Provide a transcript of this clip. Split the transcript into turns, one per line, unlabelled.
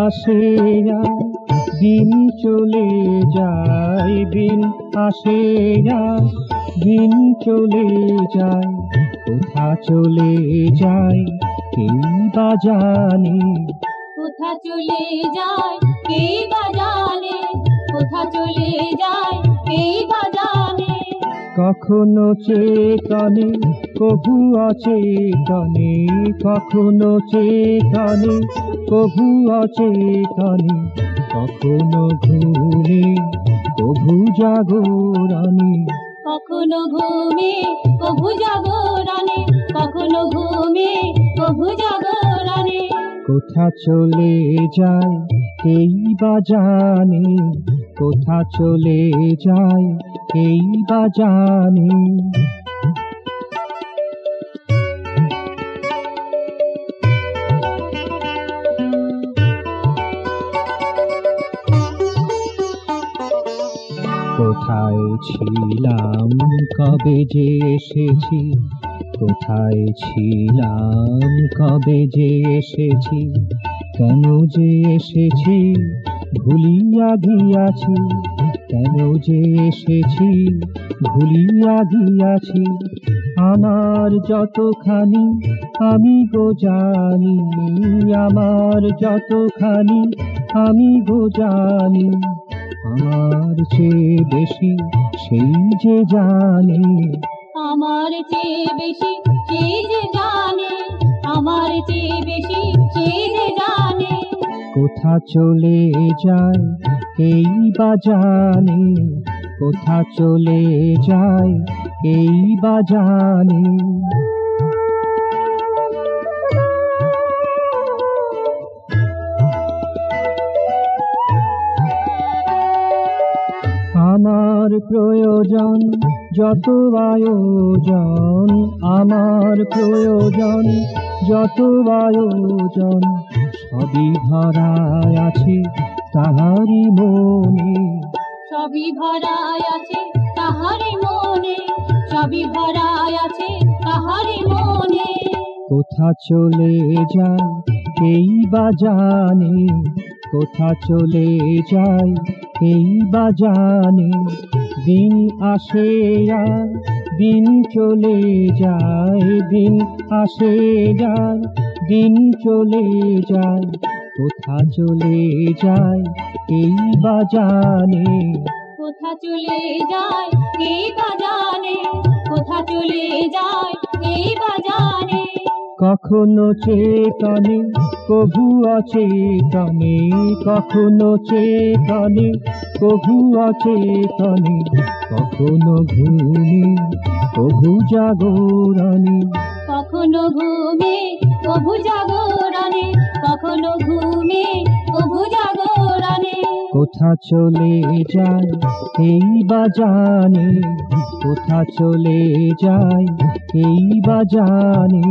আসে দিন চলে যায় দিন আসে দিন চলে যায় কোথা চলে যায় কেই বা জানে?
কোথা চলে যায় কে বা জানে? কোথা চলে যায় কে বা জানে?
কখনো চেতনে কভু অচেতনে কখনো চেতনে কভু অচেতনে কখনো ঘুমে কভু জাগরণে
কখনো ঘুমে কভু জাগরণে কখনো ঘুমে কভু জাগরণে
কোথা চলে যায় কেই বা জানে কোথা চলে যায় কেই বা কোথায় ছিলাম? কবে যে এসেছি? কোথায় ছিলাম? কবে যে এসেছি? কেন যে এসেছি? ভুলিয়া গিয়াছি। কেন যে এসেছি? ভুলিয়া গিয়াছি। আমার যতখানি, আমি গো জানি। আমার যতখানি, আমি গো জানি। আমার চেয়ে বেশি সেই যে জানে।
আমার চেয়ে বেশি কে যে জানে। আমার চেয়ে বেশি কে যে জানে।
কোথা চলে যায় এই বা জানে। কোথা চলে যায় এই বা আমার প্রয়োজন যত আয়োজন আমার প্রয়োজন যত আয়োজন সবই ভরায় আছে তাহারি মনে।
সবই ভরায় আছে তাহারি মনে সবই ভরায় আছে তাহারি মনে।
কোথা চলে যায় এই বা জানে কোথা চলে যায় এই বা জানে দিন আসে আর দিন চলে যায়, দিন আসে যায় দিন চলে যায়, কোথা চলে যায় এই বা জানে
কোথা চলে যায় কে বা জানে কোথা চলে যায়
কখনো চেতনে, কভু অচেতনে কখনো চেতনে, কভু অচেতনে কখনো ঘুমে, কভু জাগরণে।
কখনো ঘুমে, কভু জাগরণে, কখনো ঘুমে
কোথা চলে যায়? এই বাজানে কোথা চলে যায়? এই বা জানে